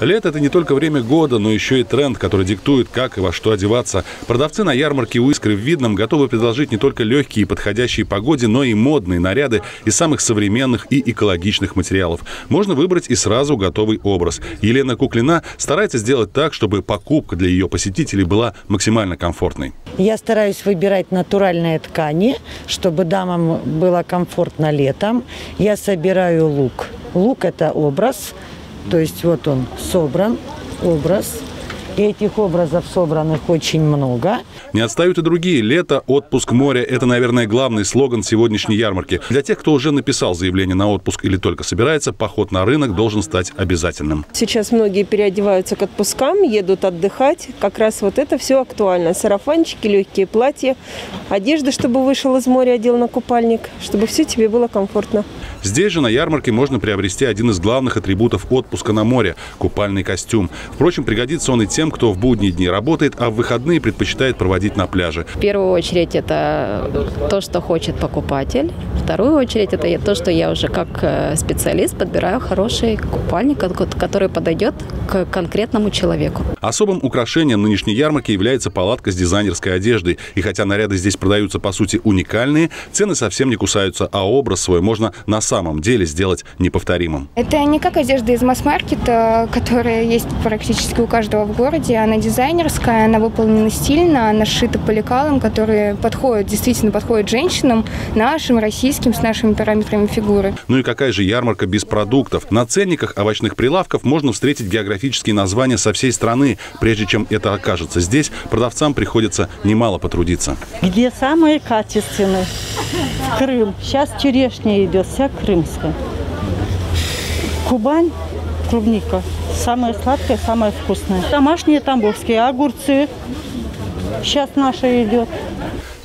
Лето – это не только время года, но еще и тренд, который диктует, как и во что одеваться. Продавцы на ярмарке у Искры в Видном готовы предложить не только легкие и подходящие погоде, но и модные наряды из самых современных и экологичных материалов. Можно выбрать и сразу готовый образ. Елена Куклина старается сделать так, чтобы покупка для ее посетителей была максимально комфортной. Я стараюсь выбирать натуральные ткани, чтобы дамам было комфортно летом. Я собираю лук. Лук – это образ – то есть вот он собран, образ. И этих образов собранных очень много. Не отстают и другие. Лето, отпуск, море – это, наверное, главный слоган сегодняшней ярмарки. Для тех, кто уже написал заявление на отпуск или только собирается, поход на рынок должен стать обязательным. Сейчас многие переодеваются к отпускам, едут отдыхать. Как раз вот это все актуально. Сарафанчики, легкие платья, одежда, чтобы вышел из моря, одел на купальник, чтобы все тебе было комфортно. Здесь же на ярмарке можно приобрести один из главных атрибутов отпуска на море – купальный костюм. Впрочем, пригодится он и тем, кто в будние дни работает, а в выходные предпочитает проводить на пляже. В первую очередь это то, что хочет покупатель. В вторую очередь это то, что я уже как э, специалист подбираю хороший купальник, который подойдет к конкретному человеку. Особым украшением нынешней ярмарки является палатка с дизайнерской одеждой. И хотя наряды здесь продаются по сути уникальные, цены совсем не кусаются, а образ свой можно на самом самом деле сделать неповторимым. Это не как одежда из масс-маркета, которая есть практически у каждого в городе. Она дизайнерская, она выполнена стильно, она сшита по лекалам, которые подходят, действительно подходят женщинам, нашим, российским, с нашими параметрами фигуры. Ну и какая же ярмарка без продуктов? На ценниках овощных прилавков можно встретить географические названия со всей страны. Прежде чем это окажется здесь, продавцам приходится немало потрудиться. Где самые качественные? Крым. Сейчас черешня идет, вся крымская. Кубань, клубника. Самая сладкая, самая вкусная. Домашние тамбовские огурцы. Сейчас наша идет.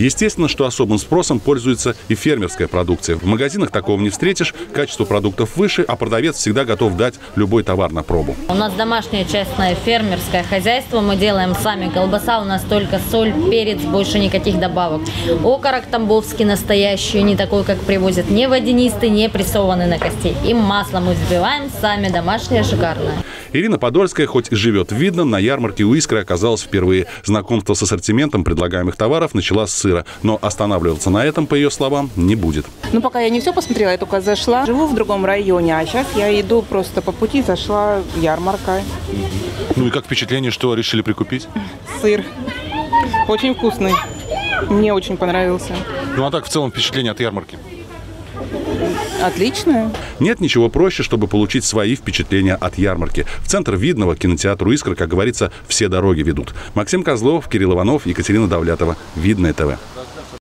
Естественно, что особым спросом пользуется и фермерская продукция. В магазинах такого не встретишь, качество продуктов выше, а продавец всегда готов дать любой товар на пробу. У нас домашнее частное фермерское хозяйство, мы делаем сами. Колбаса у нас только соль, перец, больше никаких добавок. Окорок тамбовский настоящий, не такой, как привозят, не водянистый, не прессованный на костей. И масло мы взбиваем сами, домашнее, шикарное. Ирина Подольская, хоть и живет в Видном, на ярмарке у Искры оказалась впервые. Знакомство с ассортиментом предлагаемых товаров начала с сыра. Но останавливаться на этом, по ее словам, не будет. Ну, пока я не все посмотрела, я только зашла. Живу в другом районе, а сейчас я иду просто по пути, зашла ярмарка. Ну и как впечатление, что решили прикупить? Сыр. Очень вкусный. Мне очень понравился. Ну а так в целом впечатление от ярмарки? Отлично. Нет ничего проще, чтобы получить свои впечатления от ярмарки. В центр Видного кинотеатру «Искра», как говорится, все дороги ведут. Максим Козлов, Кирилл Иванов, Екатерина Давлятова. Видное ТВ.